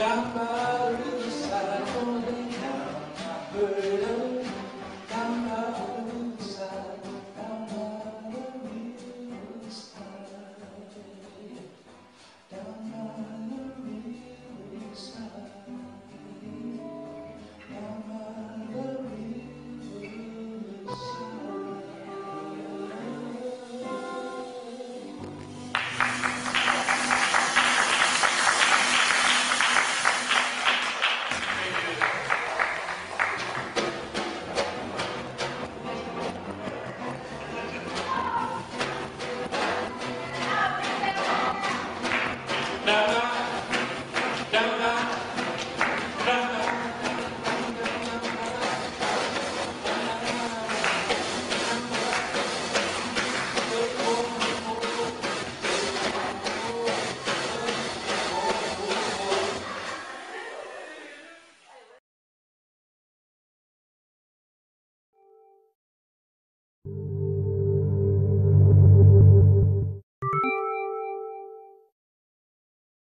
Down by the riverside, holding out.